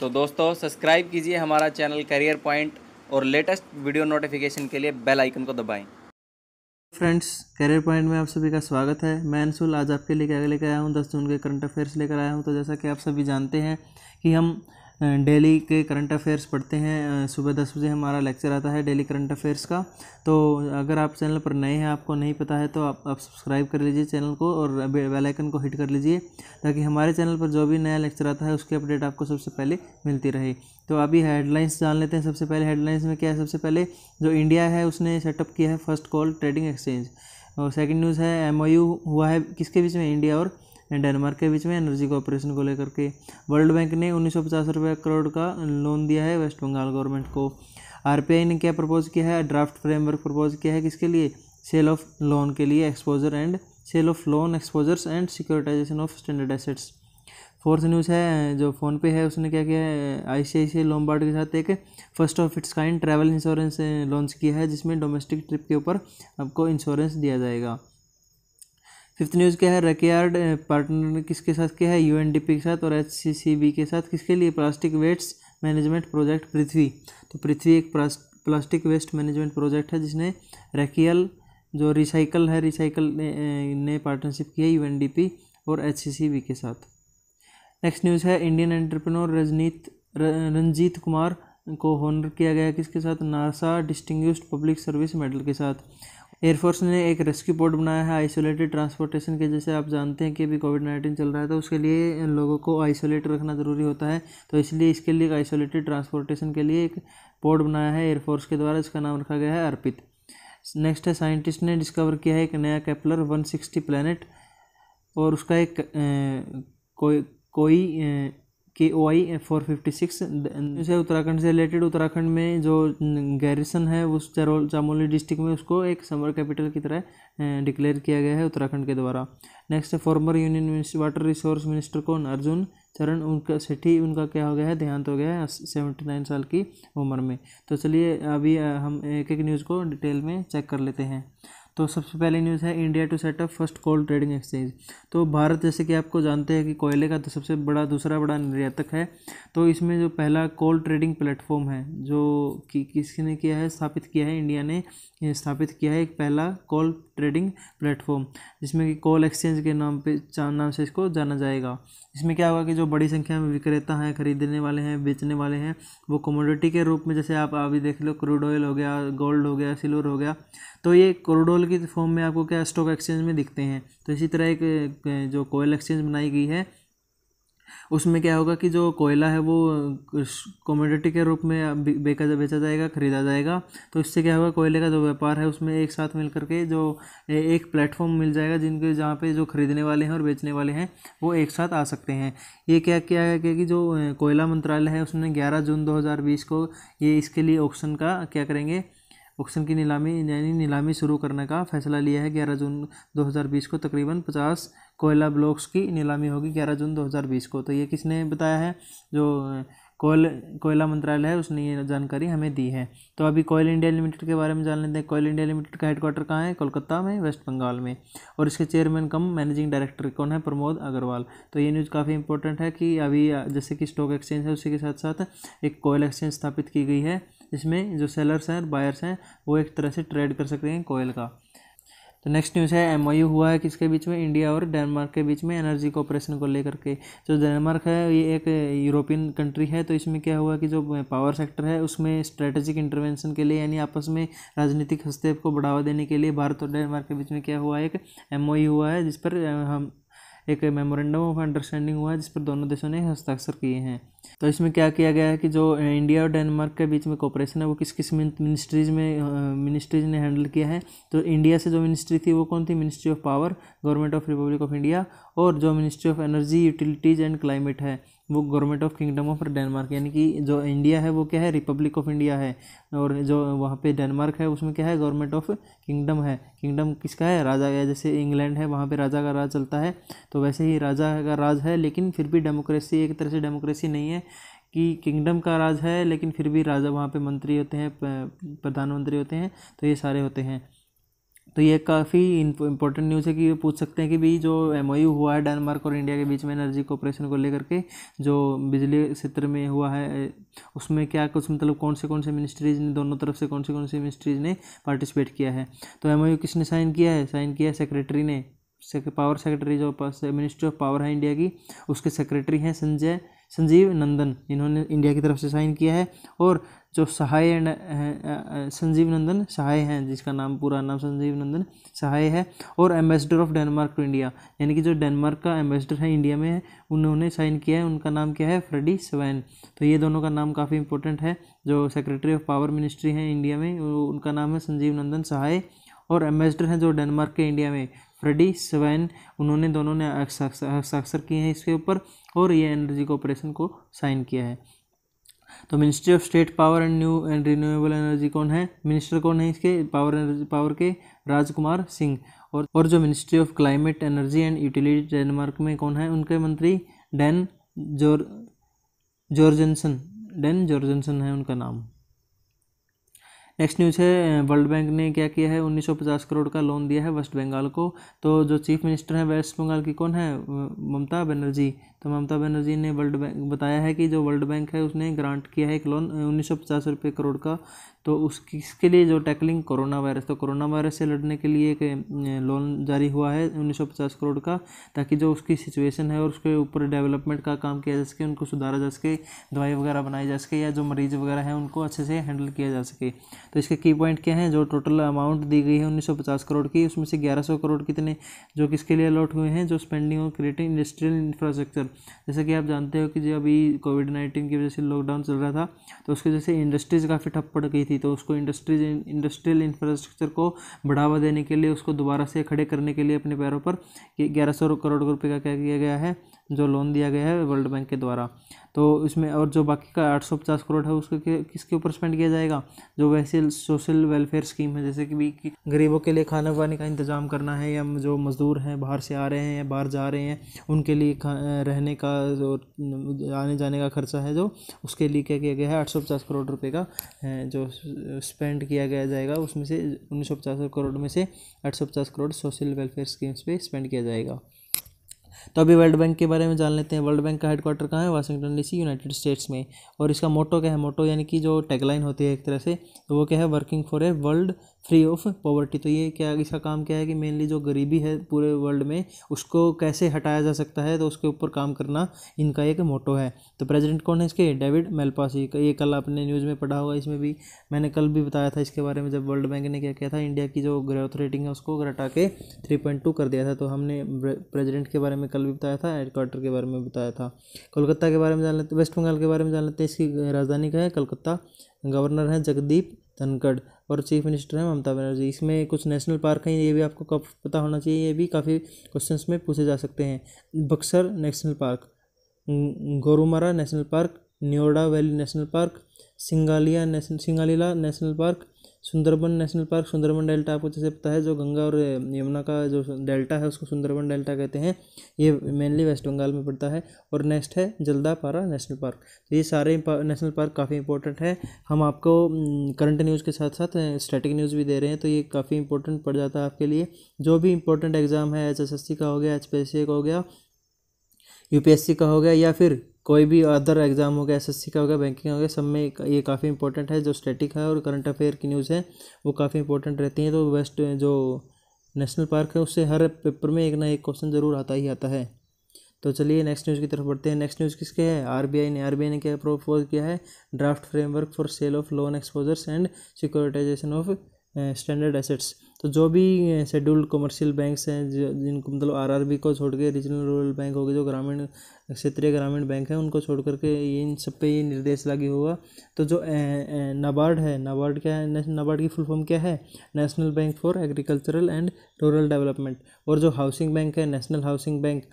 तो दोस्तों, सब्सक्राइब कीजिए हमारा चैनल करियर पॉइंट और लेटेस्ट वीडियो नोटिफिकेशन के लिए बेल आइकन को दबाएँ। फ्रेंड्स करियर पॉइंट में आप सभी का स्वागत है। मैं अंशुल, आज आपके लिए क्या लेकर आया हूँ? दस जून के करंट अफेयर्स लेकर आया हूँ। तो जैसा कि आप सभी जानते हैं कि हम डेली के करंट अफेयर्स पढ़ते हैं सुबह दस बजे हमारा लेक्चर आता है डेली करंट अफेयर्स का। तो अगर आप चैनल पर नए हैं, आपको नहीं पता है तो आप आप सब्सक्राइब कर लीजिए चैनल को और बेल आइकन को हिट कर लीजिए, ताकि हमारे चैनल पर जो भी नया लेक्चर आता है, उसकी अपडेट आपको सबसे पहले मिलती रहे। तो अभी हेडलाइंस जान लेते हैं, सबसे पहले हेडलाइंस में क्या है? सबसे पहले जो इंडिया है, उसने सेटअप किया है फ़र्स्ट कॉल ट्रेडिंग एक्सचेंज। और सेकेंड न्यूज़ है, एमओयू हुआ है किसके बीच में? इंडिया और डेनमार्क के बीच में एनर्जी कॉपरेशन को लेकर के। वर्ल्ड बैंक ने उन्नीस सौ करोड़ का लोन दिया है वेस्ट बंगाल गवर्नमेंट को। आरपीआई ने क्या प्रपोज किया है? ड्राफ्ट फ्रेमवर्क प्रपोज किया है किसके लिए? सेल ऑफ़ लोन के लिए exposure and sale of loan exposures and securitisation of standard assets fourth news है, जो फ़ोन पे है, उसने क्या किया है? आई सी आई सी लोमबार्ड के साथ एक first of its kind travel insurance launch किया है, जिसमें डोमेस्टिक ट्रिप के ऊपर आपको इंश्योरेंस दिया जाएगा। फिफ्थ न्यूज़ क्या है रकेयार्ड पार्टनर किसके साथ क्या है? यूएनडीपी के साथ और एचसीसीबी के साथ किसके लिए? Plastic waste management project Prithvi. तो पृथ्वी एक प्लास्टिक वेस्ट मैनेजमेंट प्रोजेक्ट है जिसने रकियल जो रिसाइकल है रिसाइकल ने, ने पार्टनरशिप की है और एचसीसीबी के साथ। नेक्स्ट न्यूज़ है इंडियन एंटरप्रेन्योर रजनीत रंजीत कुमार को होनर किया गया किसके साथ? NASA distinguished public service medal के साथ। एयरफोर्स ने एक रेस्क्यू पोर्ट बनाया है आइसोलेटेड ट्रांसपोर्टेशन के जैसे आप जानते हैं कि अभी कोविड नाइन्टीन चल रहा है तो उसके लिए लोगों को आइसोलेट रखना ज़रूरी होता है। तो इसलिए इसके लिए आइसोलेटेड ट्रांसपोर्टेशन के लिए एक पोर्ट बनाया है एयरफोर्स के द्वारा इसका नाम रखा गया है अर्पित। नेक्स्ट है साइंटिस्ट ने डिस्कवर किया है एक नया कैपलर वन सिक्सटी प्लानट और उसका एक ए, कोई कोई K O I four fifty six Uttarakhand से रिलेटेड उत्तराखंड में जो गैरिसन है उस चरोल, चामोली डिस्ट्रिक्ट में उसको एक समर कैपिटल की तरह डिक्लेयर किया गया है उत्तराखंड के द्वारा। Next former union water resource minister कौन? अर्जुन चरण, उनका सेठी उनका क्या हो गया है? देहांत हो गया है सेवेंटी नाइन साल की उम्र में। तो चलिए अभी हम एक एक न्यूज़ को डिटेल में चेक कर लेते हैं। तो सबसे पहली न्यूज़ है India to setup first coal trading exchange तो भारत जैसे कि आपको जानते हैं कि कोयले का तो सबसे बड़ा, दूसरा बड़ा निर्यातक है। तो इसमें जो पहला कोल ट्रेडिंग प्लेटफॉर्म है, जो कि किसने किया है, स्थापित किया है इंडिया ने स्थापित किया है एक पहला कोल ट्रेडिंग प्लेटफॉर्म जिसमें कि कोल एक्सचेंज के नाम पे नाम से इसको जाना जाएगा। इसमें क्या होगा कि जो बड़ी संख्या में विक्रेता हैं, खरीदने वाले हैं, बेचने वाले हैं, वो कमोडिटी के रूप में जैसे आप अभी देख लो क्रूड ऑयल हो गया गोल्ड हो गया सिल्वर हो गया तो ये क्रूड ऑयल की फॉर्म में आपको क्या स्टॉक एक्सचेंज में दिखते हैं? तो इसी तरह एक जो कोयल एक्सचेंज बनाई गई है, उसमें क्या होगा कि जो कोयला है वो कमोडिटी के रूप में बेचा बेचा जाएगा, ख़रीदा जाएगा। तो इससे क्या होगा कोयले का जो व्यापार है उसमें एक साथ मिल करके जो एक प्लेटफॉर्म मिल जाएगा जिनके, जहाँ पे जो ख़रीदने वाले हैं और बेचने वाले हैं, वो एक साथ आ सकते हैं। ये क्या क्या है कि जो कोयला मंत्रालय है, उसने ग्यारह जून दो हज़ार बीस को ये इसके लिए ऑप्शन का क्या करेंगे? ऑक्शन की नीलामी, यानी नीलामी शुरू करने का फैसला लिया है ग्यारह जून 2020 को। तकरीबन 50 कोयला ब्लॉक्स की नीलामी होगी ग्यारह जून 2020 को। तो ये किसने बताया है? जो कोयल, कोयला मंत्रालय है, उसने ये जानकारी हमें दी है। तो अभी कोयल इंडिया लिमिटेड के बारे में जान लेते हैं कोयल इंडिया लिमिटेड का हेडक्वार्टर कहाँ है? कोलकाता में, वेस्ट बंगाल में। और इसके चेयरमैन कम मैनेजिंग डायरेक्टर कौन है? प्रमोद अग्रवाल। तो ये न्यूज़ काफ़ी इंपॉर्टेंट है कि अभी, जैसे कि स्टॉक एक्सचेंज है, उसी के साथ साथ एक कोयल एक्सचेंज स्थापित की गई है। जिसमें जो सेलर्स हैं बायर्स हैं, वो एक तरह से ट्रेड कर सकते हैं कोयल का। तो नेक्स्ट न्यूज़ है एमओयू हुआ है किसके बीच में? इंडिया और डेनमार्क के बीच में एनर्जी कोऑपरेशन को लेकर के। जो डेनमार्क है, ये एक यूरोपियन कंट्री है तो इसमें क्या हुआ कि जो पावर सेक्टर है, उसमें स्ट्रेटेजिक इंटरवेंशन के लिए, यानी आपस में राजनीतिक हस्तक्षेप को बढ़ावा देने के लिए, भारत और डेनमार्क के बीच में क्या हुआ, एक एमओयू हुआ है, जिस पर हम एक मेमोरेंडम ऑफ़ अंडरस्टैंडिंग हुआ है, जिस पर दोनों देशों ने हस्ताक्षर किए हैं। तो इसमें क्या किया गया है कि जो इंडिया और डेनमार्क के बीच में कॉपरेशन है, वो किस किस मिनिस्ट्रीज में मिनिस्ट्रीज ने हैंडल किया है। तो इंडिया से जो मिनिस्ट्री थी, वो कौन थी? Ministry of power government of republic of India और जो ministry of energy utilities and climate है। वो government of kingdom of Denmark यानी कि जो इंडिया है, वो क्या है? रिपब्लिक ऑफ़ इंडिया है। और जो वहाँ पे डेनमार्क है, उसमें क्या है? गवर्नमेंट ऑफ़ किंगडम है। किंगडम किसका है? राजा का। जैसे इंग्लैंड है, वहाँ पे राजा का राज चलता है। तो वैसे ही राजा का राज है, लेकिन फिर भी डेमोक्रेसी एक तरह से डेमोक्रेसी नहीं है कि किंगडम का राज है, लेकिन फिर भी राजा वहाँ पे मंत्री होते हैं प्रधानमंत्री होते हैं तो ये सारे होते हैं। तो ये काफ़ी इंपॉर्टेंट न्यूज़ है कि ये पूछ सकते हैं कि भाई जो एम हुआ है डेनमार्क और इंडिया के बीच में एनर्जी कोऑपरेशन को लेकर के, जो बिजली क्षेत्र में हुआ है उसमें क्या कुछ मतलब कौन से कौन से मिनिस्ट्रीज ने, दोनों तरफ़ से कौन से कौन से मिनिस्ट्रीज ने पार्टिसिपेट किया है? तो एमओयू किसने साइन किया है? साइन किया है सेक्रेटरी ने। पावर सेक्रेटरी जो मिनिस्ट्री ऑफ़ पावर है इंडिया की, उसके सेक्रेटरी हैं संजय, संजीव नंदन। इन्होंने इंडिया की तरफ़ से साइन किया है और जो सहाय एंड संजीव नंदन सहाय हैं, जिसका नाम, पूरा नाम संजीव नंदन सहाय है, और ambassador of Denmark to India यानी कि जो डेनमार्क का एम्बेसडर है इंडिया में उन्होंने साइन किया है, उनका नाम क्या है? फ्रेडी स्वैन तो ये दोनों का नाम काफ़ी इंपॉर्टेंट है। जो सेक्रेटरी ऑफ़ पावर मिनिस्ट्री है इंडिया में उनका नाम है संजीव नंदन सहाय, और एम्बेसडर हैं जो डेनमार्क के इंडिया में फ्रेडी स्वैन उन्होंने दोनों ने हस्ताक्षर किए हैं इसके ऊपर, और ये एनर्जी कॉपरेशन को साइन किया है। तो ministry of state power and new and renewable energy कौन है? मिनिस्टर कौन है इसके? पावर एनर्जी पावर के राजकुमार सिंह। और और जो ministry of climate energy and utility Denmark में कौन है? उनके मंत्री डैन ज़ोर जॉर्जनसन डैन जॉर्जनसन है उनका नाम। नेक्स्ट न्यूज़ है वर्ल्ड बैंक ने क्या किया है? 1950 करोड़ का लोन दिया है वेस्ट बंगाल को। तो जो चीफ मिनिस्टर है वेस्ट बंगाल की कौन है? ममता बनर्जी। तो ममता बनर्जी ने वर्ल्ड बैंक बताया है कि जो वर्ल्ड बैंक है, उसने ग्रांट किया है एक लोन उन्नीस सौ करोड़ का। तो उस किसके लिए जो टैकलिंग कोरोना वायरस तो कोरोना वायरस से लड़ने के लिए एक लोन जारी हुआ है 1950 करोड़ का, ताकि जो उसकी सिचुएशन है और उसके ऊपर डेवलपमेंट का काम किया जा सके, उनको सुधारा जा सके, दवाई वगैरह बनाई जा सके या जो मरीज़ वगैरह हैं उनको अच्छे से हैंडल किया जा सके। तो इसके की पॉइंट क्या हैं? जो टोटल अमाउंट दी गई है उन्नीस सौ पचास करोड़ की, उसमें से ग्यारह करोड़ कितने, जो किसके लिए अलॉट हुए हैं, जो स्पेंडिंग और क्रिएटिंग इंडस्ट्रियल इंफ्रास्ट्रक्चर जैसे कि आप जानते हो कि जो अभी कोविड नाइन्टीन की वजह से लॉकडाउन चल रहा था तो उसकी वजह से इंडस्ट्रीज़ काफ़ी ठप पड़ गई थी। तो उसको इंडस्ट्रीज़ इंडस्ट्रियल इंफ्रास्ट्रक्चर को बढ़ावा देने के लिए, उसको दोबारा से खड़े करने के लिए अपने पैरों पर ग्यारह सौ करोड़ रुपये का क्या किया गया है जो लोन दिया गया है वर्ल्ड बैंक के द्वारा। तो इसमें और जो बाकी का आठ सौ पचास करोड़ है, उसको किसके ऊपर स्पेंड किया जाएगा? जो वैसे सोशल वेलफेयर स्कीम है, जैसे कि भी कि गरीबों के लिए खाने पानी का इंतज़ाम करना है, या जो मज़दूर हैं, बाहर से आ रहे हैं या बाहर जा रहे हैं, उनके लिए रहने का जो, आने जाने का खर्चा है जो, उसके लिए क्या किया गया है? आठ सौ पचास करोड़ रुपये का जो स्पेंड किया गया जाएगा, उसमें से उन्नीस सौ पचास करोड़ में से आठ सौ पचास करोड़ सोशल वेलफेयर स्कीम्स पे स्पेंड किया जाएगा। तो अभी वर्ल्ड बैंक के बारे में जान लेते हैं। वर्ल्ड बैंक का हेडक्वार्टर कहाँ है? वाशिंगटन डीसी यूनाइटेड स्टेट्स में। और इसका मोटो क्या है? मोटो यानी कि जो टैगलाइन होती है एक तरह से, वो क्या है? Working for a world free of poverty तो ये क्या, इसका काम क्या है कि मेनली जो गरीबी है पूरे वर्ल्ड में, उसको कैसे हटाया जा सकता है? तो उसके ऊपर काम करना इनका एक मोटो है। तो प्रेसिडेंट कौन है इसके? डेविड मेलपासी ये कल आपने न्यूज़ में पढ़ा होगा, इसमें भी मैंने कल भी बताया था इसके बारे में, जब वर्ल्ड बैंक ने क्या किया था इंडिया की जो ग्रोथ रेटिंग है उसको घटा के थ्री पॉइंट टू कर दिया था तो हमने प्रेजिडेंट के बारे में कल भी बताया था हेडक्वार्टर के बारे में बताया था। कोलकाता के बारे में जान लेते वेस्ट बंगाल के बारे में जान लेते हैं, इसकी राजधानी का है? कलकत्ता गवर्नर है जगदीप धनखड़। और चीफ मिनिस्टर हैं ममता बनर्जी। इसमें कुछ नेशनल पार्क हैं, ये भी आपको कब पता होना चाहिए, ये भी काफ़ी क्वेश्चंस में पूछे जा सकते हैं। Buxa national park Gorumara national park, Neora valley national park, Singalila national Singalila national park Sundarban national park, Sundarban delta आपको जैसे पता है, जो गंगा और यमुना का जो डेल्टा है, उसको सुंदरबन डेल्टा कहते हैं। ये मेनली वेस्ट बंगाल में पड़ता है और नेक्स्ट है जल्दापारा नेशनल पार्क। तो ये सारे नेशनल पार्क काफ़ी इंपॉर्टेंट है। हम आपको करंट न्यूज़ के साथ साथ स्टैटिक न्यूज़ भी दे रहे हैं तो ये काफ़ी इंपॉर्टेंट पड़ जाता है आपके लिए। जो भी इंपॉर्टेंट एग्ज़ाम है एच का हो गया, एचपीएससी का हो गया, यूपीएससी का हो गया या फिर कोई भी अदर एग्ज़ाम हो गया एसएससी का हो गया बैंकिंग हो गया, सब में ये काफ़ी इंपॉर्टेंट है, जो स्टैटिक है और करंट अफेयर की न्यूज़ है, वो काफ़ी इंपॉर्टेंट रहती हैं तो वेस्ट जो नेशनल पार्क है, उससे हर पेपर में एक ना एक क्वेश्चन ज़रूर आता ही आता है। तो चलिए नेक्स्ट न्यूज़ की तरफ़ बढ़ते हैं। नेक्स्ट न्यूज़ किसके है? आरबीआई ने आरबीआई ने क्या प्रपोज किया है? Draft framework for sale of loan exposures and securitisation of standard assets तो जो भी शेड्यूल्ड कमर्शियल बैंक्स हैं जिनको मतलब आरआरबी को छोड़ के रीजनल रूरल बैंक हो गए, जो ग्रामीण, क्षेत्रीय ग्रामीण बैंक हैं, उनको छोड़ करके ये इन सब पे ये निर्देश लागू हुआ तो जो नाबार्ड है नाबार्ड क्या है? नाबार्ड की फुल फॉर्म क्या है? National bank for agricultural and rural development और जो हाउसिंग बैंक है national housing bank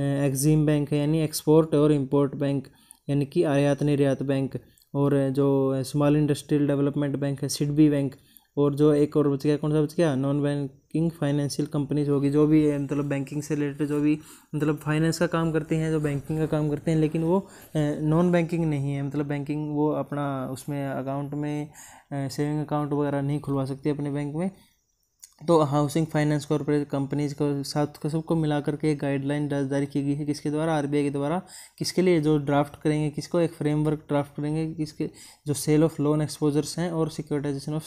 Exim bank है, यानी एक्सपोर्ट और इम्पोर्ट बैंक यानी कि आयात निर्यात बैंक और जो स्मॉल इंडस्ट्रियल डेवलपमेंट बैंक है सिडबी बैंक और जो एक और बच गया, कौन सा बच गया? नॉन बैंकिंग फाइनेंशियल कंपनीज़ होगी, जो भी मतलब बैंकिंग से रिलेटेड जो भी मतलब फाइनेंस का काम करते हैं, जो बैंकिंग का काम करते हैं, लेकिन वो नॉन बैंकिंग नहीं है। मतलब बैंकिंग वो अपना उसमें अकाउंट में सेविंग अकाउंट वगैरह नहीं खुलवा सकती अपने बैंक में। तो हाउसिंग फाइनेंस कॉरपोरेट कंपनीज़ को साथ को सबको मिला करके एक गाइडलाइन जारी की गई है किसके द्वारा? आरबीआई के द्वारा। किसके लिए? जो ड्राफ्ट करेंगे, किसको एक फ्रेमवर्क ड्राफ्ट करेंगे, किसके, जो सेल ऑफ़ लोन एक्सपोजर्स हैं और सिक्योरिटाइजेशन ऑफ़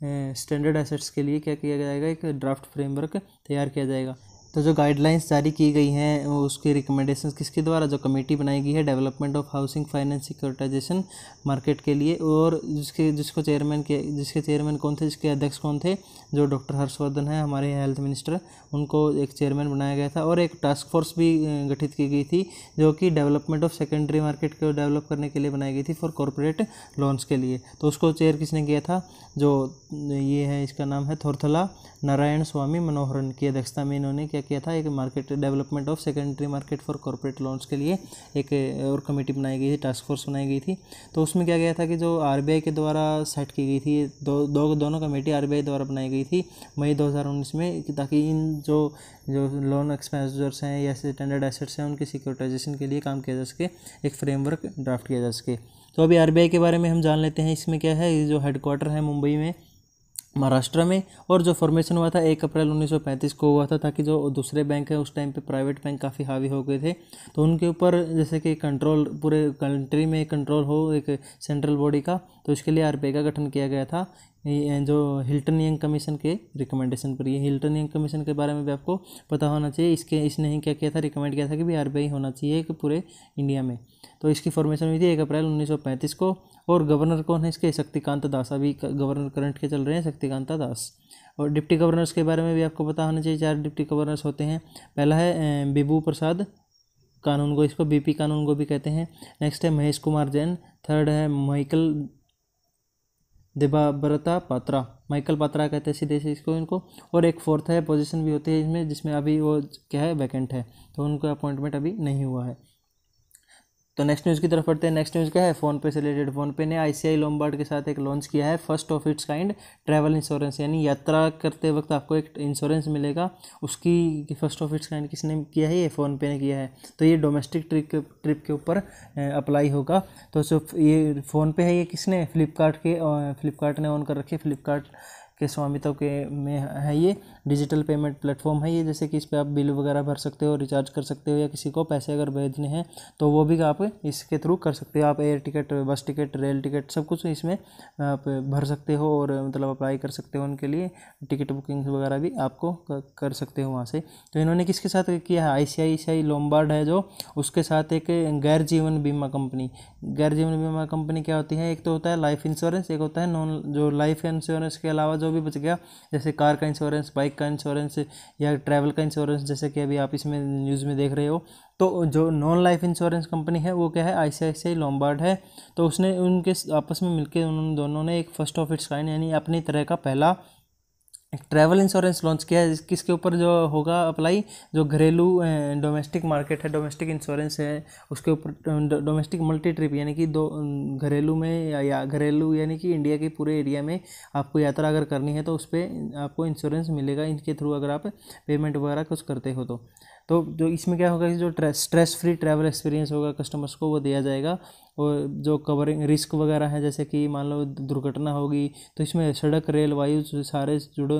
स्टैंडर्ड एसेट्स के लिए क्या किया जाएगा? एक ड्राफ्ट फ्रेमवर्क तैयार किया जाएगा। तो जो गाइडलाइंस जारी की गई हैं उसके रिकमेंडेशंस किसके द्वारा, जो कमेटी बनाई गई है development of housing finance securitisation market के लिए, और जिसके, जिसको चेयरमैन के, जिसके चेयरमैन कौन थे, जिसके अध्यक्ष कौन थे, जो डॉक्टर हर्षवर्धन है, हमारे हेल्थ मिनिस्टर उनको एक चेयरमैन बनाया गया था, और एक टास्क फोर्स भी गठित की गई थी, जो कि डेवलपमेंट ऑफ़ सेकेंडरी मार्केट को डेवलप करने के लिए बनाई गई थी फॉर कॉरपोरेट लोन्स के लिए। तो उसको चेयर किसने किया था, जो, ये है, इसका नाम है थोरथला नारायण स्वामी मनोहरन की अध्यक्षता में इन्होंने क्या। किया था एक market development of secondary market for corporate loans के लिए एक, और कमेटी बनाई गई थी टास्क फोर्स बनाई गई थी। तो उसमें क्या गया था कि जो आरबीआई के द्वारा सेट की गई थी, दो दो, दोनों कमेटी आरबीआई द्वारा बनाई गई थी मई दो हज़ार उन्नीस में ताकि इन जो जो लोन एक्सपेंसर्स हैं या स्टैंडर्ड एसेट्स हैं, उनके सिक्योरिटाइजेशन के लिए काम किया जा सके, एक फ्रेमवर्क ड्राफ्ट किया जा सके। तो अभी आरबीआई के बारे में हम जान लेते हैं, इसमें क्या है जो हेडक्वार्टर है मुंबई में महाराष्ट्र में, और जो फॉर्मेशन हुआ था एक अप्रैल 1935 को हुआ था, ताकि जो दूसरे बैंक है, उस टाइम पे प्राइवेट बैंक काफ़ी हावी हो गए थे। तो उनके ऊपर जैसे कि कंट्रोल पूरे कंट्री में कंट्रोल हो एक सेंट्रल बॉडी का तो इसके लिए आरबीआई का गठन किया गया था। जो हिल्टन यंग कमीशन के रिकमेंडेशन पर ये हिल्टन यंग कमीशन के बारे में भी आपको पता होना चाहिए। इसके, इसने ही क्या किया था? रिकमेंड किया था कि भी आरबीआई होना चाहिए कि पूरे इंडिया में। तो इसकी फॉर्मेशन हुई थी एक अप्रैल 1935 को और गवर्नर कौन है इसके? शक्तिकांत दास। अभी गवर्नर करंट के चल रहे हैं शक्तिकांत दास। और डिप्टी गवर्नर्स के बारे में भी आपको पता होना चाहिए। चार डिप्टी गवर्नर्स होते हैं। पहला है बिबू प्रसाद कानून को, इसको बीपी कानून को भी कहते हैं। नेक्स्ट है महेश कुमार जैन। थर्ड है माइकल देबाब्रता पात्रा। माइकल पात्रा कहते हैं सीधे से इसको, इनको। और एक फोर्थ है पोजीशन भी होती है इसमें, जिसमें अभी वो क्या है वैकेंट है। तो उनका अपॉइंटमेंट अभी नहीं हुआ है। तो नेक्स्ट न्यूज़ की तरफ़ पढ़ते हैं। नेक्स्ट न्यूज़ क्या है? फ़ोन पे से रिलेटेड फ़ोन पे ने आईसीआई लोमबार्ड के साथ एक लॉन्च किया है first of its kind travel insurance यानी यात्रा करते वक्त आपको एक इंश्योरेंस मिलेगा। उसकी फ़र्स्ट ऑफ़ इट्स काइंड किसने किया है? ये फ़ोन पे ने किया है। तो ये डोमेस्टिक ट्रिप ट्रिप के ऊपर अप्लाई होगा। तो ये फ़ोन पे है ये किसने? फ्लिपकार्ट के फ्लिपकार्ट ने ऑन कर रखी फ्लिपकार्ट के स्वामित्व के में है ये। डिजिटल पेमेंट प्लेटफॉर्म है ये, जैसे कि इस पर आप बिल वगैरह भर सकते हो रिचार्ज कर सकते हो या किसी को पैसे अगर भेजने हैं तो वो भी आप इसके थ्रू कर सकते हो। आप air ticket bus ticket rail ticket सब कुछ इसमें आप भर सकते हो और मतलब अप्लाई कर सकते हो उनके लिए। टिकट बुकिंग वगैरह भी आपको कर सकते हो वहाँ से। तो इन्होंने किसके साथ किया है? आई सी आई सी आई लोम्बार्ड है जो। उसके साथ एक गैर जीवन बीमा कंपनी गैर जीवन बीमा कंपनी क्या होती है? एक तो होता है लाइफ इंश्योरेंस एक होता है नॉन जो लाइफ इंश्योरेंस के अलावा जो भी बच गया, जैसे कार का इंश्योरेंस बाइक का इंश्योरेंस या ट्रैवल का इंश्योरेंस जैसे कि अभी आप इसमें न्यूज़ में देख रहे हो तो जो नॉन लाइफ इंश्योरेंस कंपनी है, वो क्या है? आई सी लॉम्बार्ड है। तो उसने उनके आपस में मिलकर उन, दोनों ने एक फ़र्स्ट ऑफ़ इट्स काइंड यानी अपनी तरह का पहला एक ट्रैवल इंश्योरेंस लॉन्च किया है किसके ऊपर जो होगा अप्लाई जो घरेलू डोमेस्टिक मार्केट है डोमेस्टिक इंश्योरेंस है उसके ऊपर डोमेस्टिक मल्टी ट्रिप यानी कि दो घरेलू में या, या घरेलू यानी कि इंडिया के पूरे एरिया में आपको यात्रा अगर करनी है तो उस पर आपको इंश्योरेंस मिलेगा इनके थ्रू अगर आप पेमेंट वगैरह कुछ करते हो तो। तो जो इसमें क्या होगा कि जो स्ट्रेस फ्री ट्रैवल एक्सपीरियंस होगा कस्टमर्स को वो दिया जाएगा। और जो कवरिंग रिस्क वगैरह है, जैसे कि मान लो दुर्घटना होगी तो इसमें सड़क, रेल, वायु सारे जुड़े,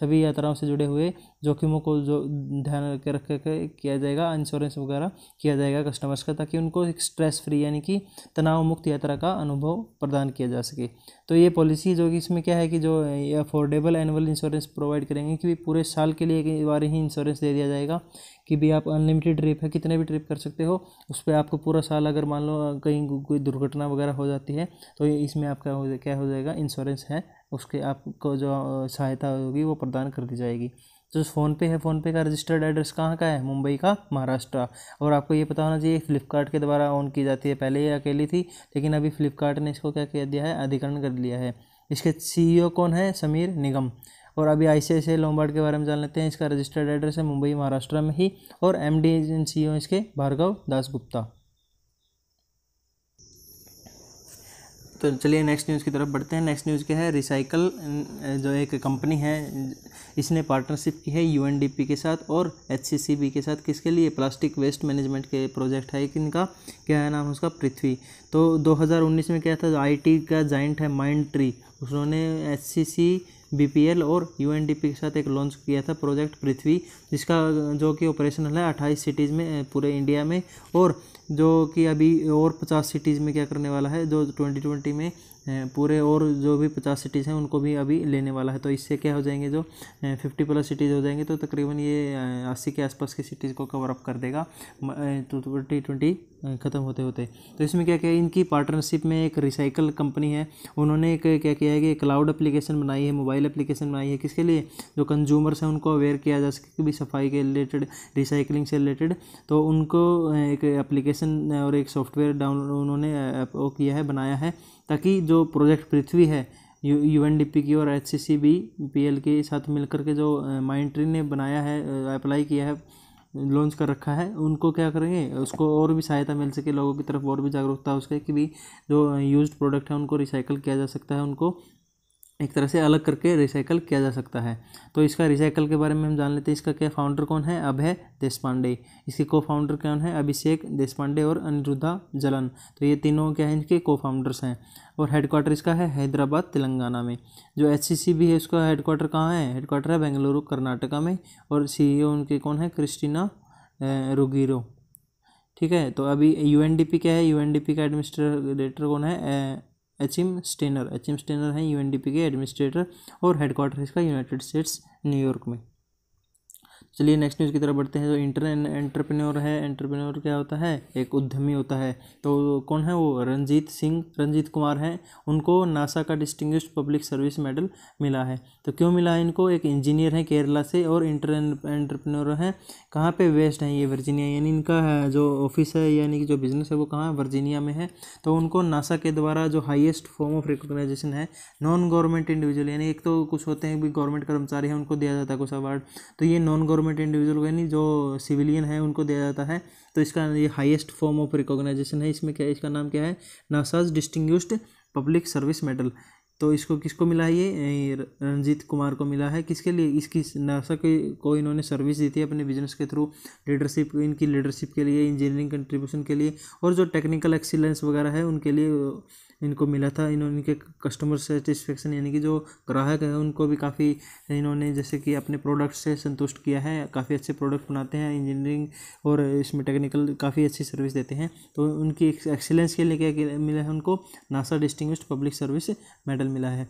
सभी यात्राओं से जुड़े हुए जोखिमों को जो ध्यान के रख के किया जाएगा इंश्योरेंस वगैरह किया जाएगा कस्टमर्स का, ताकि उनको एक स्ट्रेस फ्री यानी कि तनाव मुक्त यात्रा का अनुभव प्रदान किया जा सके। तो ये पॉलिसी जो कि इसमें क्या है कि जो अफोर्डेबल एनुअल इंश्योरेंस प्रोवाइड करेंगे, कि पूरे साल के लिए एक बार ही इंश्योरेंस दे दिया जाएगा। कि भी आप अनलिमिटेड ट्रिप है, कितने भी ट्रिप कर सकते हो, उस पर आपको पूरा साल अगर मान लो कहीं कोई दुर्घटना वगैरह हो जाती है तो इसमें आपका हो क्या हो जाएगा इंश्योरेंस है, उसके आपको जो सहायता होगी, वो प्रदान कर दी जाएगी। जो फ़ोनपे है फ़ोनपे का रजिस्टर्ड एड्रेस कहाँ का है? मुंबई का, महाराष्ट्र। और आपको ये पता होना चाहिए, फ्लिपकार्ट के द्वारा ऑन की जाती है, पहले ये अकेली थी, लेकिन अभी फ्लिपकार्ट ने इसको क्या, किया दिया है, अधिकरण कर लिया है। इसके सीईओ कौन है? समीर निगम। और अभी आई सी लोमबार्ड के बारे में जान लेते हैं। इसका रजिस्टर्ड एड्रेस है मुंबई, महाराष्ट्र में ही और M D and C O इसके भार्गव दास गुप्ता तो चलिए नेक्स्ट न्यूज़ की तरफ़ बढ़ते हैं। नेक्स्ट न्यूज़ क्या है रिसाइकल जो एक कंपनी है, इसने पार्टनरशिप की है यूएनडीपी के साथ और एचसीसीबी के साथ। किसके लिए? प्लास्टिक वेस्ट मैनेजमेंट के प्रोजेक्ट है इनका। क्या है नाम उसका? पृथ्वी। तो 2019 में क्या था? आईटी का जाइंट है माइंड ट्री उन्होंने HCC बीपीएल और यूएनडीपी के साथ एक लॉन्च किया था प्रोजेक्ट पृथ्वी, जिसका, जो कि ऑपरेशनल है अट्ठाईस सिटीज़ में पूरे इंडिया में, और जो कि अभी और पचास सिटीज़ में क्या करने वाला है, जो ट्वेंटी ट्वेंटी में पूरे और जो भी पचास सिटीज़ हैं, उनको भी अभी लेने वाला है। तो इससे क्या हो जाएँगे जो फिफ्टी प्लस सिटीज़ हो जाएँगे तो तकरीबन ये अस्सी के आसपास की सिटीज़ को कवर अप कर देगा ट्वेंटी ट्वेंटी ख़त्म होते होते। तो इसमें क्या क्या है इनकी पार्टनरशिप में एक रिसाइकल कंपनी है, उन्होंने एक, क्या किया है कि क्लाउड एप्लीकेशन बनाई है मोबाइल एप्लीकेशन बनाई है। किसके लिए? जो कंज्यूमर्स हैं, उनको अवेयर किया जा सके भी सफ़ाई के रिलेटेड रिसाइकलिंग से रिलेटेड तो उनको एक एप्लीकेशन और एक सॉफ्टवेयर डाउनलोड उन्होंने वो किया है, बनाया है। ताकि जो प्रोजेक्ट पृथ्वी है, U U N D P की और H C C B P L के साथ मिलकर के जो माइंट्री ने बनाया है अप्लाई किया है, लॉन्च कर रखा है, उनको क्या करेंगे? उसको और भी सहायता मिल सके, लोगों की तरफ़ और भी जागरूकता हो सके कि भी जो यूज्ड प्रोडक्ट है, उनको रिसाइकल किया जा सकता है, उनको एक तरह से अलग करके रिसाइकल किया जा सकता है। तो इसका रिसाइकल के बारे में हम जान लेते हैं, इसका क्या फाउंडर कौन है? अभय देशपांडे इसके को फाउंडर कौन है? अभिषेक देशपांडे और अनिरुद्धा जलन। तो ये तीनों क्या है? इनके को फाउंडर्स हैं। और हेडक्वार्टर इसका है हैदराबाद, तेलंगाना में। जो एच भी है, उसका हेडक्वार्टर कहाँ है? हेडक्वार्टर है बेंगलुरु, कर्नाटका में। और सी उनके कौन है? Christina Ruggiero. ठीक है? तो अभी यूएनडीपी क्या है? यूएनडीपी का एडमिनिस्ट्रेटर कौन है? H M Steiner H M Steiner हैं यूएनडीपी के एडमिनिस्ट्रेटर और हेडक्वार्टर इसका यूनाइटेड स्टेट्स न्यूयॉर्क में। चलिए नेक्स्ट न्यूज़ की तरफ़ बढ़ते हैं। जो इंटर एंटरप्रेन्योर है एंटरप्रेन्योर क्या होता है? एक उद्यमी होता है। तो कौन है वो? रंजीत सिंह, रंजीत कुमार हैं। उनको नासा का डिस्टिंग्विश्ड पब्लिक सर्विस मेडल मिला है। तो क्यों मिला है इनको? एक इंजीनियर है केरला से और इंटर एंटरप्रेन्योर हैं। कहाँ पे वेस्ट हैं ये वर्जीनिया यानी इनका जो ऑफ़िस है, यानी कि जो बिज़नेस है वो कहाँ? वर्जीनिया में है। तो उनको नासा के द्वारा जो हाइएस्ट फॉर्म ऑफ़ रिकोगनाइजेशन है नॉन गवर्नमेंट इंडिविजुअल यानी एक तो कुछ होते हैं भी गवर्नमेंट कर्मचारी हैं, उनको दिया जाता है कुछ अवार्ड तो ये नॉन गवर्नमेंट गवर्नमेंट इंडिविजुअल को यानी जो सिविलियन है, उनको दिया जाता है। तो इसका ये हाईएस्ट फॉर्म ऑफ़ रिकॉग्नाइजेशन है। इसमें क्या, इसका नाम क्या है? NASA's distinguished public service medal तो इसको किसको मिला है ये? रंजीत कुमार को मिला है। किसके लिए? इसकी नासा के, को इन्होंने सर्विस दी थी अपने बिज़नेस के थ्रू लीडरशिप इनकी लीडरशिप के लिए इंजीनियरिंग कंट्रीब्यूशन के लिए। और जो टेक्निकल एक्सीलेंस वगैरह है, उनके लिए इनको मिला था। इन्होंने इनके कस्टमर सेटिस्फेक्शन यानी कि जो ग्राहक है, उनको भी काफ़ी इन्होंने जैसे कि अपने प्रोडक्ट से संतुष्ट किया है। काफ़ी अच्छे प्रोडक्ट बनाते हैं इंजीनियरिंग और इसमें टेक्निकल काफ़ी अच्छी सर्विस देते हैं। तो उनकी एक्सीलेंस के लिए क्या मिला है उनको? NASA distinguished public service medal मिला है।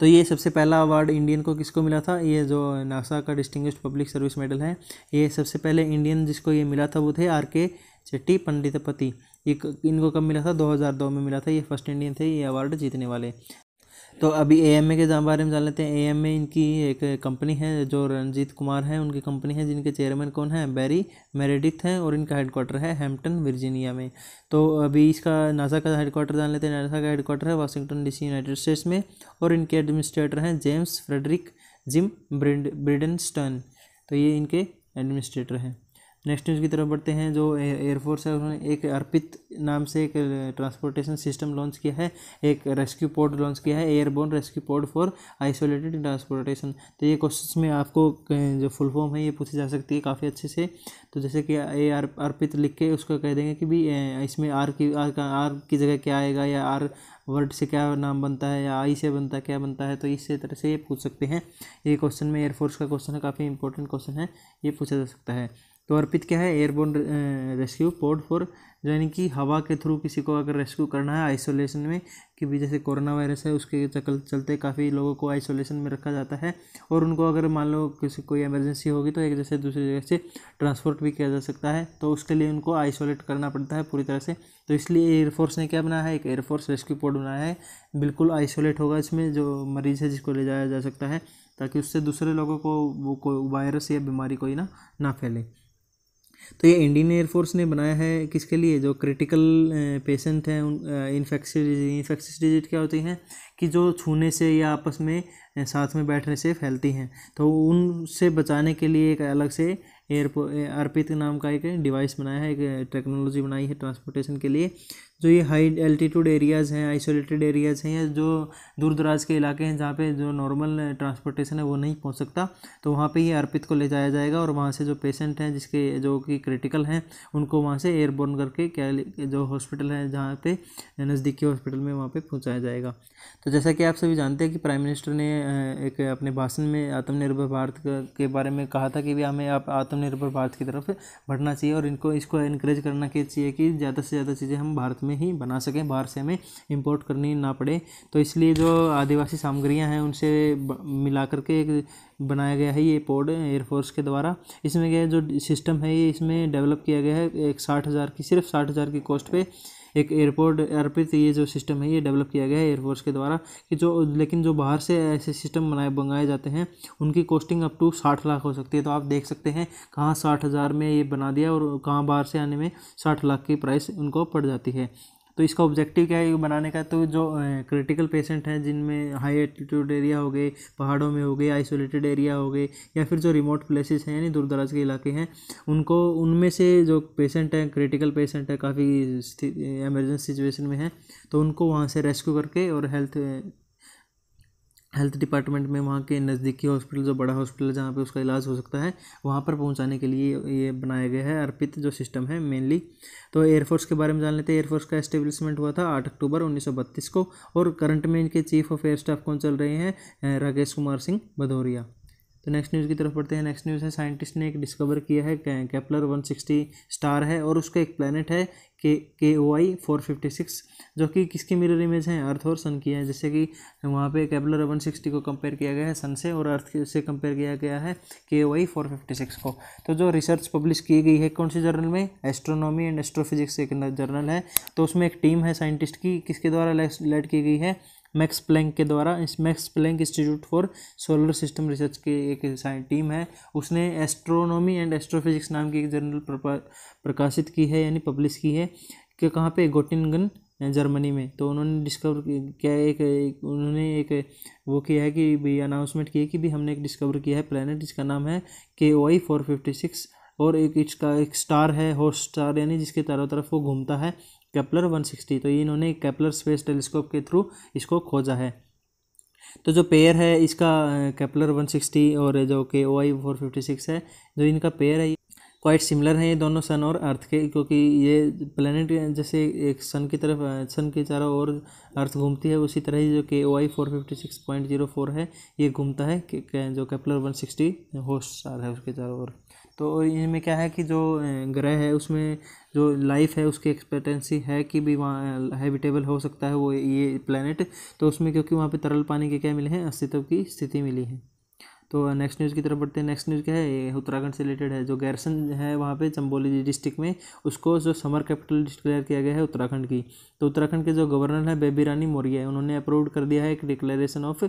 तो ये सबसे पहला अवार्ड इंडियन को किसको मिला था? ये जो नासा का डिस्टिंग्विश्ड पब्लिक सर्विस मेडल है। ये सबसे पहले इंडियन जिसको ये मिला था वो थे आर के चेट्टी पंडितपति ये इनको कब मिला था? 2002 में मिला था। ये फ़र्स्ट इंडियन थे, ये अवार्ड जीतने वाले। तो अभी ए एम ए के बारे में जान लेते हैं। ए एम ए इनकी एक कंपनी है जो रंजीत कुमार है। उनकी कंपनी है जिनके चेयरमैन कौन है? बैरी मेरेडिथ हैं और इनका हेडक्वार्टर है हैम्पटन वर्जीनिया में। तो अभी इसका नासा का हेडक्वार्टर जान लेते हैं। नासा का हेडक्वार्टर है वाशिंगटन डीसी यूनाइटेड स्टेट्स में और इनके एडमिनिस्ट्रेटर हैं जेम्स फ्रेडरिक जिम ब्रिडनस्टन तो ये इनके एडमिनिस्ट्रेटर हैं। नेक्स्ट न्यूज़ की तरफ़ बढ़ते हैं, जो एयरफोर्स है, उन्होंने एक अर्पित नाम से एक ट्रांसपोर्टेशन सिस्टम लॉन्च किया है, एक रेस्क्यू पोर्ट लॉन्च किया है airborne rescue port for isolated transportation तो ये क्वेश्चन में आपको जो फुल फॉर्म है, ये पूछी जा सकती है काफ़ी अच्छे से। तो जैसे कि ए आर अर्पित लिख के उसको कह देंगे कि भी इसमें आर की आर का आर की जगह क्या आएगा, या आर वर्ड से क्या नाम बनता है, या आई से बनता है, क्या बनता है तो इसी तरह से ये पूछ सकते हैं। ये क्वेश्चन में एयरफोर्स का क्वेश्चन है, काफ़ी इंपॉर्टेंट क्वेश्चन है, ये पूछा जा सकता है। तो अर्पित क्या है? एयरबोन रेस्क्यू पोर्ट फॉर यानी कि हवा के थ्रू किसी को अगर रेस्क्यू करना है आइसोलेशन में, कि भी जैसे कोरोना वायरस है, उसके चकल चलते काफ़ी लोगों को आइसोलेशन में रखा जाता है। और उनको अगर मान लो किसी कोई इमरजेंसी होगी तो एक जैसे दूसरी जगह से ट्रांसपोर्ट भी किया जा सकता है। तो उसके लिए उनको आइसोलेट करना पड़ता है पूरी तरह से। तो इसलिए एयरफोर्स ने क्या बनाया है? एक एयरफोर्स रेस्क्यू पोर्ट बनाया है। बिल्कुल आइसोलेट होगा इसमें जो मरीज़ है, जिसको ले जाया जा सकता है, ताकि उससे दूसरे लोगों को वो कोई वायरस या बीमारी कोई ना ना फैले। तो ये इंडियन एयरफोर्स ने बनाया है किसके लिए? जो क्रिटिकल पेशेंट हैं, उन इन्फेक्शियस इन्फेक्शियस डिज़ीज़ क्या होती हैं? कि जो छूने से या आपस में साथ में बैठने से फैलती हैं। तो उनसे बचाने के लिए एक अलग से एयरपो अर्पित नाम का एक डिवाइस बनाया है, एक टेक्नोलॉजी बनाई है ट्रांसपोर्टेशन के लिए। जो ये हाई एल्टीट्यूड एरियाज़ हैं आइसोलेटेड एरियाज़ हैं, या जो दूर दराज के इलाके हैं जहाँ पे जो नॉर्मल ट्रांसपोर्टेशन है वो नहीं पहुँच सकता तो वहाँ पे ये अर्पित को ले जाया जाएगा और वहाँ से जो पेशेंट हैं जिसके जो कि क्रिटिकल हैं, उनको वहाँ से एयरबोर्न करके क्या जो हॉस्पिटल है जहाँ पे, नज़दीकी हॉस्पिटल में वहाँ पर पहुँचाया जाएगा। तो जैसा कि आप सभी जानते हैं कि प्राइम मिनिस्टर ने एक अपने भाषण में आत्मनिर्भर भारत के बारे में कहा था कि भी हमें आप आत्मनिर्भर भारत की तरफ़ बढ़ना चाहिए और इनको, इसको इनक्रेज करना चाहिए कि ज़्यादा से ज़्यादा चीज़ें हम भारत में ही बना सकें, बाहर से हमें इम्पोर्ट करनी ना पड़े। तो इसलिए जो आदिवासी सामग्रियाँ हैं, उनसे मिला करके एक बनाया गया है ये पोड एयरफोर्स के द्वारा। इसमें क्या जो सिस्टम है, ये इसमें डेवलप किया गया है एक साठ हज़ार की, सिर्फ़ साठ हज़ार की कॉस्ट पे। एक एयरपोर्ट अर्पित ये जो सिस्टम है, ये डेवलप किया गया है एयरफोर्स के द्वारा कि जो, लेकिन जो बाहर से ऐसे सिस्टम बनाए, मंगाए जाते हैं, उनकी कॉस्टिंग अप टू साठ लाख हो सकती है। तो आप देख सकते हैं कहाँ साठ हज़ार में ये बना दिया और कहाँ बाहर से आने में साठ लाख की प्राइस उनको पड़ जाती है। तो इसका ऑब्जेक्टिव क्या है बनाने का? तो जो क्रिटिकल पेशेंट हैं, जिनमें हाई एल्टीट्यूड एरिया हो गए, पहाड़ों में हो गए आइसोलेटेड एरिया हो गए, या फिर जो रिमोट प्लेसेस हैं, यानी दूर दराज के इलाके हैं, उनको, उनमें से जो पेशेंट हैं क्रिटिकल पेशेंट है, काफ़ी एमरजेंसी सिचुएशन में हैं तो उनको वहाँ से रेस्क्यू करके और हेल्थ हेल्थ डिपार्टमेंट में वहाँ के नज़दीकी हॉस्पिटल, जो बड़ा हॉस्पिटल है, जहाँ पे उसका इलाज हो सकता है, वहाँ पर पहुँचाने के लिए ये बनाया गया है, अर्पित जो सिस्टम है मेनली तो एयरफोर्स के बारे में जान लेते हैं। एयरफोर्स का एस्टेब्लिशमेंट हुआ था आठ अक्टूबर उन्नीस सौ बत्तीस को और करंट में इनके चीफ ऑफ़ एयर स्टाफ कौन चल रहे हैं? राकेश कुमार सिंह भदौरिया। तो नेक्स्ट न्यूज़ की तरफ़ पढ़ते हैं। नेक्स्ट न्यूज़ है साइंटिस्ट ने एक डिस्कवर किया है कैपलर वन सिक्सटी स्टार है और उसका एक प्लानट है के K O I four fifty six जो कि किसकी मिरर इमेज है? अर्थ और सन की है। जैसे कि वहाँ पे कैपलर वन सिक्सटी को कंपेयर किया गया है सन से और अर्थ से कंपेयर किया गया है K O I four fifty six को। तो जो रिसर्च पब्लिश की गई है, कौन सी जर्नल में? एस्ट्रोनॉमी एंड एस्ट्रोफिजिक्स एक जर्नल है। तो उसमें एक टीम है साइंटिस्ट की, किसके द्वारा लेड की गई है? मैक्स प्लैंक के द्वारा इस Max Planck Institute for Solar System Research की एक टीम है। उसने एस्ट्रोनॉमी एंड एस्ट्रोफिजिक्स नाम की एक जर्नल प्रकाशित की है यानी पब्लिश की है कि कहाँ पे? गोटिनगन जर्मनी में। तो उन्होंने डिस्कवर किया एक, एक उन्होंने एक वो किया है कि भी अनाउंसमेंट की है कि भी हमने एक डिस्कवर किया है प्लानट जिसका नाम है K O I four fifty six और एक इसका एक स्टार है होस्ट स्टार यानी जिसके चारों तरफ़ वो घूमता है। कैपलर 160 तो ये इन्होंने कैपलर स्पेस टेलीस्कोप के थ्रू इसको खोजा है। तो जो पेयर है, इसका कैपलर 160 और जो के ओ आई फोर है, जो इनका पेयर है क्वाइट सिमिलर हैं ये दोनों सन और अर्थ के, क्योंकि ये प्लानट जैसे एक सन की तरफ़ सन के चारों ओर अर्थ घूमती है, उसी तरह ही जो K O I four fifty six point zero four है, ये घूमता है जो Kepler one sixty host star है उसके चारों ओर। तो इनमें क्या है कि जो ग्रह है, उसमें जो लाइफ है, उसकी एक्सपेक्टेंसी है कि भी वहाँ हैबिटेबल हो सकता है वो ये प्लानट तो उसमें क्योंकि वहाँ पे तरल पानी के क्या मिले हैं? अस्तित्व की स्थिति मिली है। तो नेक्स्ट न्यूज़ की तरफ़ बढ़ते हैं। नेक्स्ट न्यूज़ क्या है? ये उत्तराखंड से रिलेटेड है। जो गैरसन है वहाँ पे, चंबोली डिस्ट्रिक्ट में, उसको जो समर कैपिटल डिक्लेयर किया गया है उत्तराखंड की। तो उत्तराखंड के जो गवर्नर है, बेबी रानी मौर्य उन्होंने अप्रूव कर दिया है एक डिक्लेरेशन ऑफ़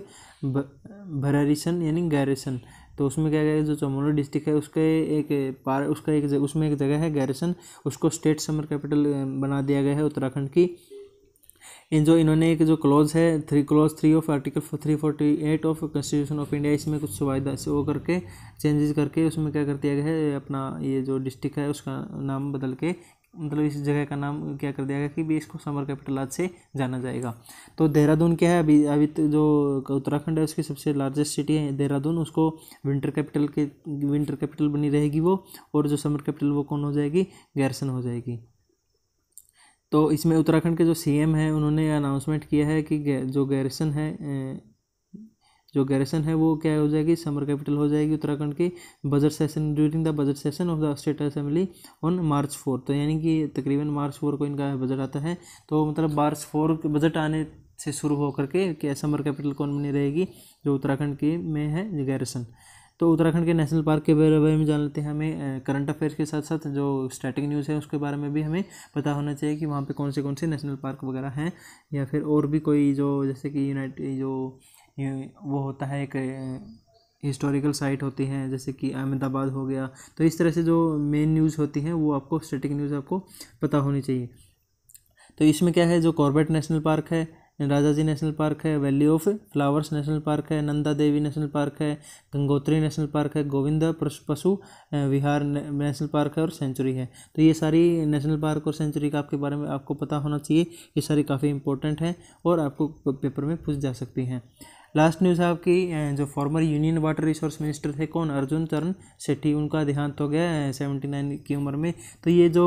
भरारिसन, यानी गैरिसन तो उसमें क्या गया, जो चमोली डिस्ट्रिक्ट है, उसके एक पार, उसका एक उसमें एक जगह है गैरिसन उसको स्टेट समर कैपिटल बना दिया गया है उत्तराखंड की। इन जो, इन्होंने एक जो क्लॉज है three clause three of article three forty eight of constitution of India इसमें कुछ सुविधा से वो करके चेंजेस करके उसमें क्या कर दिया गया है, अपना ये जो डिस्ट्रिक्ट है, उसका नाम बदल के मतलब इस जगह का नाम क्या कर दिया गया कि भी इसको समर कैपिटल आज से जाना जाएगा। तो देहरादून क्या है? अभी अभी तो जो उत्तराखंड है, उसकी सबसे लार्जेस्ट सिटी है देहरादून, उसको विंटर कैपिटल के विंटर कैपिटल बनी रहेगी वो, और जो समर कैपिटल वो कौन हो जाएगी? गैरसन हो जाएगी। तो इसमें उत्तराखंड के जो सीएम हैं, उन्होंने अनाउंसमेंट किया है कि जो गैरसन है जो गैरिसन है, वो क्या हो जाएगी? समर कैपिटल हो जाएगी उत्तराखंड की। Budget session during the budget session of the state assembly on March four तो यानी कि तकरीबन मार्च फोर को इनका बजट आता है। तो मतलब मार्च फोर बजट आने से शुरू होकर के क्या समर कैपिटल कौन बनी रहेगी? जो उत्तराखंड की में है गैरिसन तो उत्तराखंड के नेशनल पार्क के बारे में जान लेते हैं हमें। करंट अफेयर्स के साथ साथ जो स्टैटिक न्यूज़ है, उसके बारे में भी हमें पता होना चाहिए कि वहाँ पे कौन से कौन से नेशनल पार्क वगैरह हैं। या फिर और भी कोई जो जैसे कि यूनाइटेड जो वो होता है एक हिस्टोरिकल साइट होती हैं, जैसे कि अहमदाबाद हो गया। तो इस तरह से जो मेन न्यूज़ होती हैं, वो आपको स्टैटिक न्यूज़ आपको पता होनी चाहिए। तो इसमें क्या है, जो कॉर्बेट नेशनल पार्क है राजा जी नेशनल पार्क है valley of flowers national park है, नंदा देवी नेशनल पार्क है, गंगोत्री नेशनल पार्क है, गोविंद पशु विहार नेशनल पार्क है और सेंचुरी है। तो ये सारी नेशनल पार्क और सेंचुरी का आपके बारे में आपको पता होना चाहिए। ये सारी काफ़ी इंपॉर्टेंट है और आपको पेपर में पूछ जा सकती हैं। लास्ट न्यूज़ है आपकी जो former union water resource minister थे कौन? अर्जुन चरण शेट्टी, उनका देहांत हो गया सेवेंटी नाइन की उम्र में। तो ये जो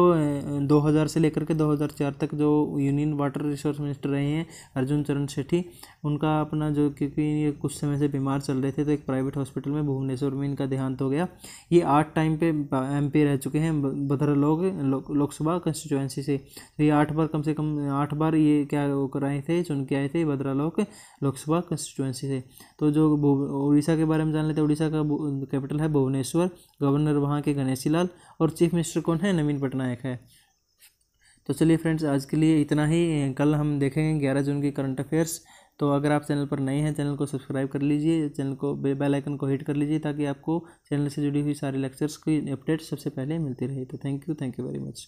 दो हज़ार से लेकर के दो हज़ार चार तक जो यूनियन वाटर रिसोर्स मिनिस्टर रहे हैं, अर्जुन चरण शेट्टी, उनका अपना जो, क्योंकि ये कुछ समय से बीमार चल रहे थे तो एक प्राइवेट हॉस्पिटल में भुवनेश्वर में इनका देहांत हो गया। ये आठ टाइम पे एम रह चुके हैं भद्रलोक लोकसभा कंस्टिट्यूएंसी से। तो ये आठ बार, कम से कम आठ बार ये क्या कराए थे, चुन के आए थे भद्रलोक लोकसभा कंस्टिट्यूएंसी से। तो जो उड़ीसा के बारे में जान लेते हैं उड़ीसा का कैपिटल है भुवनेश्वर। गवर्नर वहाँ के गणेशी लाल और चीफ मिनिस्टर कौन है? नवीन पटनायक है। तो चलिए फ्रेंड्स, आज के लिए इतना ही। कल हम देखेंगे ग्यारह जून की करंट अफेयर्स। तो अगर आप चैनल पर नए हैं, चैनल को सब्सक्राइब कर लीजिए। चैनल को बेल आइकन को हिट कर लीजिए ताकि आपको चैनल से जुड़ी हुई सारी लेक्चर्स की अपडेट सबसे पहले मिलती रहे। तो thank you thank you very much.